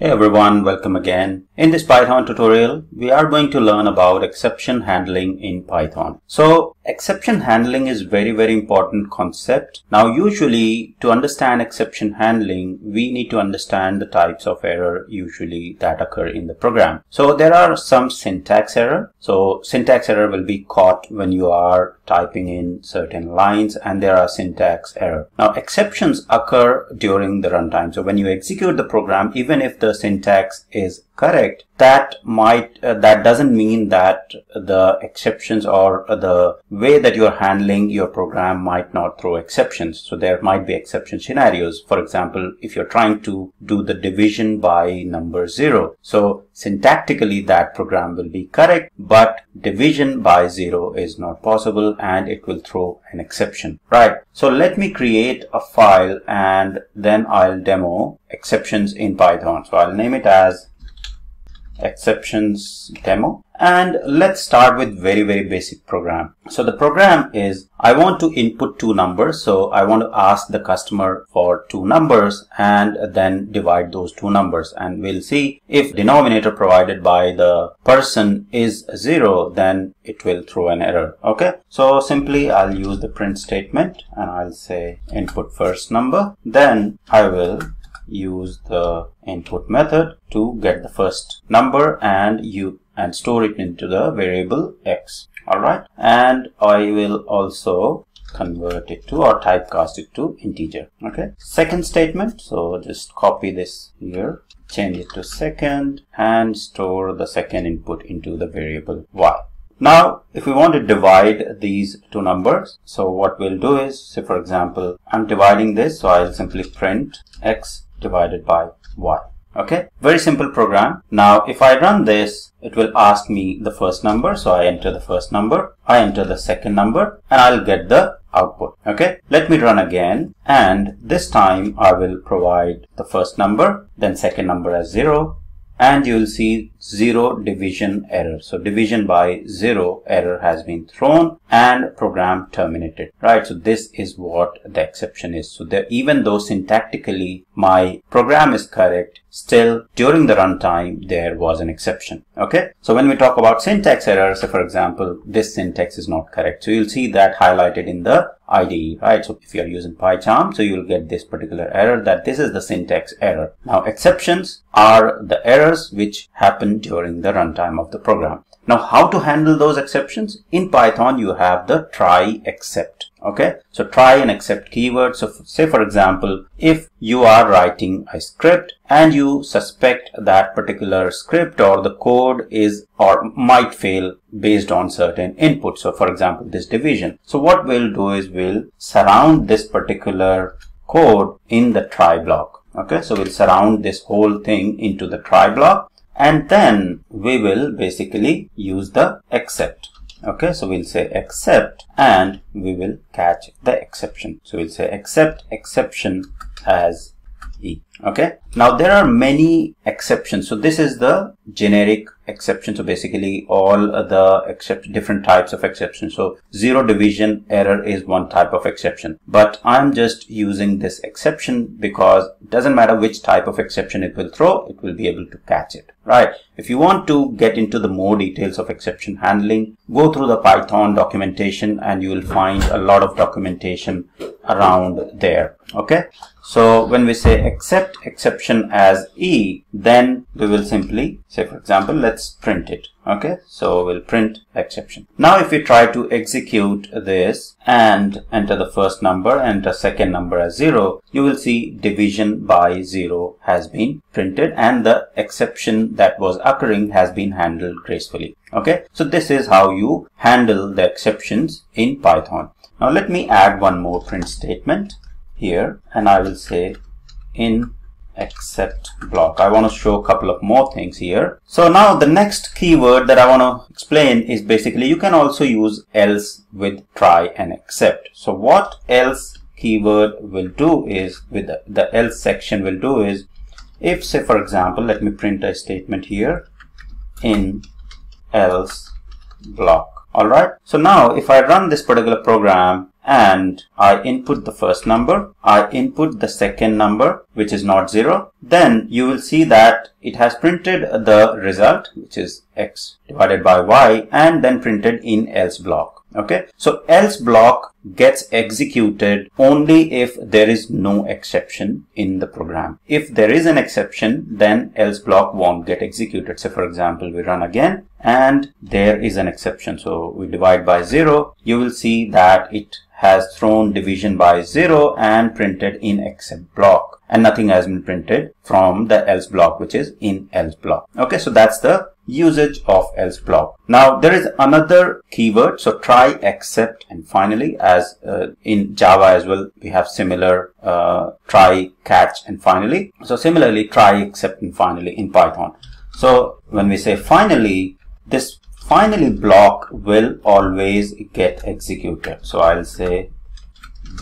Hey everyone, welcome again. In this Python tutorial, we are going to learn about exception handling in Python. So exception handling is very, very important concept. Now, usually to understand exception handling, we need to understand the types of error usually that occur in the program. So there are some syntax error. So syntax error will be caught when you are typing in certain lines and there are syntax error. Now exceptions occur during the runtime. So when you execute the program, even if the syntax is correct. That might uh, that doesn't mean that the exceptions or the way that you're handling your program might not throw exceptions. So there might be exception scenarios. For example if you're trying to do the division by number zero. So syntactically that program will be correct but division by zero is not possible and it will throw an exception. Right. So let me create a file and then I'll demo exceptions in Python. So I'll name it as exceptions demo. And let's start with very very basic program. So the program is i want to input two numbers. So i want to ask the customer for two numbers and then divide those two numbers. And we'll see if denominator provided by the person is zero then it will throw an error. Okay? So simply i'll use the print statement and i'll say input first number. Then i will use the input method to get the first number and you and store it into the variable x. All right and i will also convert it to or typecast it to integer. Okay? Second statement. So just copy this here. Change it to second and store the second input into the variable y. Now, if we want to divide these two numbers, so what we'll do is, say for example, I'm dividing this, so I'll simply print x divided by y. Okay, very simple program. Now, if I run this, it will ask me the first number. So I enter the first number, I enter the second number, and I'll get the output. Okay, let me run again. And this time I will provide the first number, then second number as zero, and you will see zero division error. So division by zero error has been thrown and program terminated, right? So this is what the exception is. So there, even though syntactically my program is correct, still during the runtime there was an exception. Okay. So when we talk about syntax errors, so for example, this syntax is not correct. So you'll see that highlighted in the IDE, right? So if you're using PyCharm, so you'll get this particular error that this is the syntax error. Now exceptions are the errors which happen during the runtime of the program. Now how to handle those exceptions? In Python, you have the try except okay? So try and except keywords. So say for example if you are writing a script and you suspect that particular script or the code is or might fail based on certain inputs so for example this division. So what we'll do is we'll surround this particular code in the try block. Okay? So we'll surround this whole thing into the try block and then we will basically use the except okay so we'll say except and we will catch the exception. So we'll say except exception as e okay? Now there are many exceptions. So this is the generic exception. So basically all the different types of exceptions. So zero division error is one type of exception. But i'm just using this exception because it doesn't matter which type of exception it will throw it will be able to catch it. Right? If you want to get into the more details of exception handling go through the python documentation and you will find a lot of documentation around there. Okay? So when we say except exception as e then we will simply say for example let's print it. Okay? So we'll print exception. Now if we try to execute this and enter the first number enter second number as zero you will see division by zero has been printed and the exception that was occurring has been handled gracefully. Okay? So this is how you handle the exceptions in python. Now let me add one more print statement here and i will say in except block. I want to show a couple of more things here. So now the next keyword that I want to explain is basically you can also use else with try and except. So what else keyword will do is with the, the else section will do is if say for example let me print a statement here in else block all right so now if i run this particular program and I input the first number, I input the second number, which is not zero, then you will see that it has printed the result, which is x divided by y, and then printed in else block. Okay, so else block gets executed only if there is no exception in the program. If there is an exception, then else block won't get executed. So for example, we run again and there is an exception. So we divide by zero, you will see that it has thrown division by zero and printed in except block and nothing has been printed from the else block which is in else block. Okay, so that's the usage of else block. Now there is another keyword. So try, except, and finally, as uh, in Java as well, we have similar uh, try, catch, and finally. So similarly, try, except, and finally in Python. So when we say finally, this finally block will always get executed. So I'll say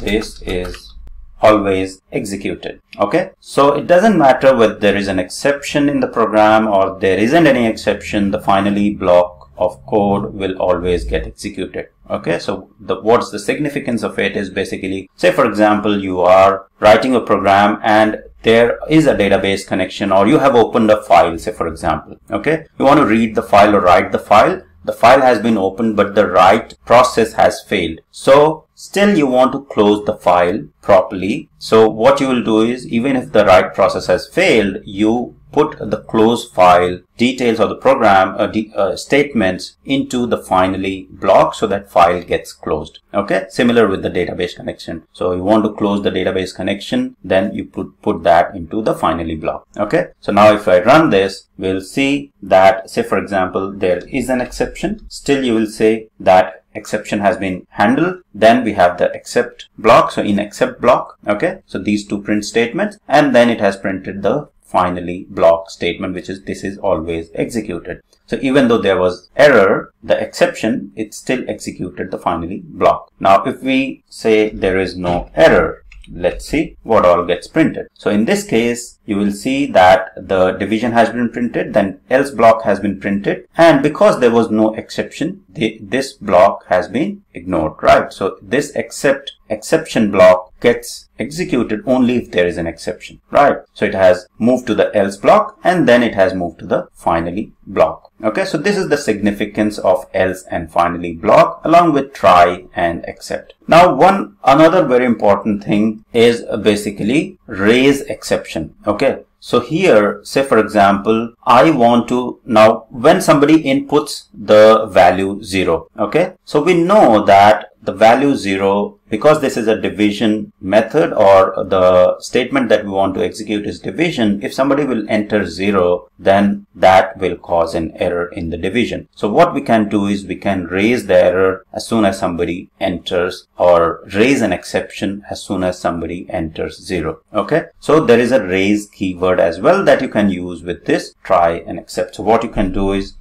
this is always executed. Okay. So it doesn't matter whether there is an exception in the program or there isn't any exception. The finally block of code will always get executed. Okay. So the, what's the significance of it is basically, say for example, you are writing a program and there is a database connection or you have opened a file, say for example, okay. You want to read the file or write the file. The file has been opened, but the write process has failed. So Still you want to close the file properly. So what you will do is even if the write process has failed, you put the close file details of the program uh, uh, statements into the finally block so that file gets closed. Okay. Similar with the database connection. So you want to close the database connection, then you put, put that into the finally block. Okay. So now if I run this, we'll see that say for example, there is an exception. Still you will say that exception has been handled. Then we have the except block. So in except block, okay. So these two print statements and then it has printed the finally block statement, which is this is always executed. So even though there was error, the exception, it still executed the finally block. Now, if we say there is no error, let's see what all gets printed. So in this case, you will see that the division has been printed, then else block has been printed. And because there was no exception, the, this block has been ignored, right? So this except exception block gets executed only if there is an exception, right? So it has moved to the else block and then it has moved to the finally block. Okay, so this is the significance of else and finally block along with try and except. Now one another very important thing is basically raise exception. Okay, so here, say for example, I want to now when somebody inputs the value zero, okay. So we know that the value zero because this is a division method or the statement that we want to execute is division, if somebody will enter zero, then that will cause an error in the division. So what we can do is we can raise the error as soon as somebody enters or raise an exception as soon as somebody enters zero. Okay. So there is a raise keyword as well that you can use with this try and except. So what you can do is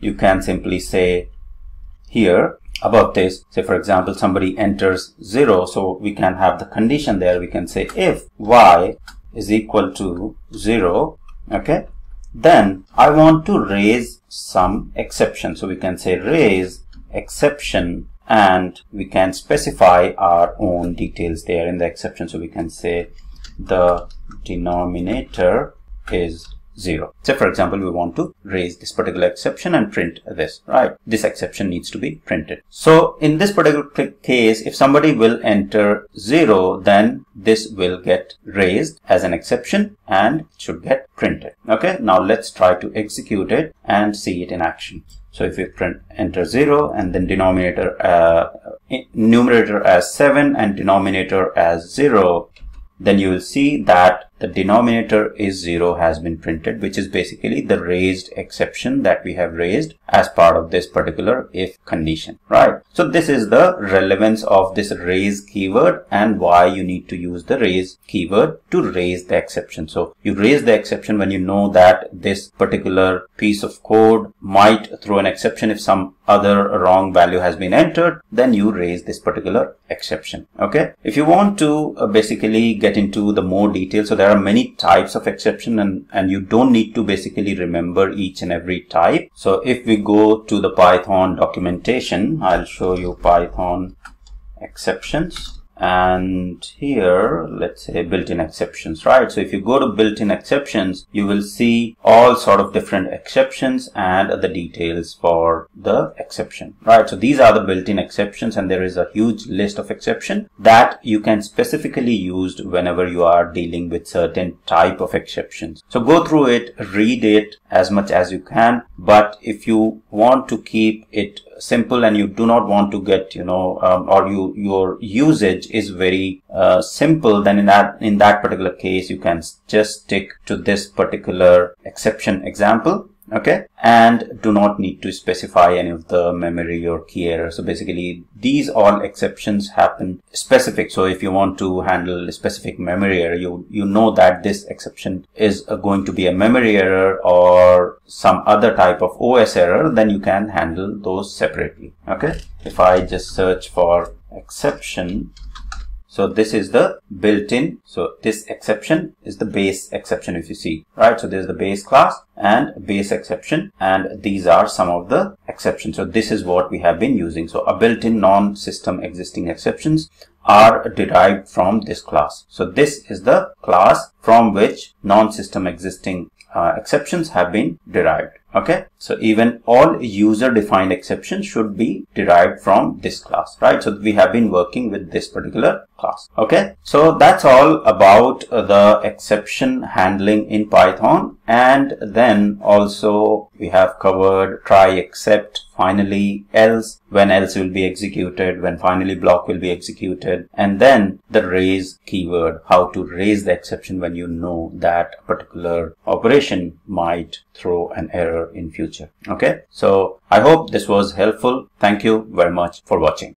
you can simply say here above this. Say for example somebody enters 0 so we can have the condition there. We can say if y is equal to 0 okay then I want to raise some exception. So we can say raise exception and we can specify our own details there in the exception. So we can say the denominator is 0. Say for example, we want to raise this particular exception and print this, right? This exception needs to be printed. So in this particular case, if somebody will enter 0, then this will get raised as an exception and should get printed. Okay, now let's try to execute it and see it in action. So if we print enter 0 and then denominator uh, numerator as 7 and denominator as 0, then you will see that the denominator is 0 has been printed which is basically the raised exception that we have raised as part of this particular if condition right? So this is the relevance of this raise keyword and why you need to use the raise keyword to raise the exception. So you raise the exception when you know that this particular piece of code might throw an exception if some other wrong value has been entered then you raise this particular exception okay? If you want to uh, basically get into the more details so there are many types of exception and, and you don't need to basically remember each and every type. So if we go to the Python documentation, I'll show you Python exceptions and here let's say built-in exceptions right? So if you go to built-in exceptions you will see all sort of different exceptions and the details for the exception right? So these are the built-in exceptions and there is a huge list of exception that you can specifically use whenever you are dealing with certain type of exceptions. So go through it read it as much as you can but if you want to keep it simple and you do not want to get you know um, or you your usage is very uh, simple then in that in that particular case you can just stick to this particular exception example okay? And do not need to specify any of the memory or key error so basically these all exceptions happen specific. So if you want to handle a specific memory error you you know that this exception is going to be a memory error or some other type of os error then you can handle those separately. Okay? If i just search for exception so this is the built-in. So this exception is the base exception if you see, right? So there's the base class and base exception and these are some of the exceptions. So this is what we have been using. So a built-in non-system exiting exceptions are derived from this class. So this is the class from which non-system exiting uh, exceptions have been derived. Okay. So even all user defined exceptions should be derived from this class, right? So we have been working with this particular class. Okay. So that's all about uh, the exception handling in Python. And then also we have covered try except finally else when else will be executed when finally block will be executed and then the raise keyword how to raise the exception when you know that a particular operation might throw an error in future okay so i hope this was helpful thank you very much for watching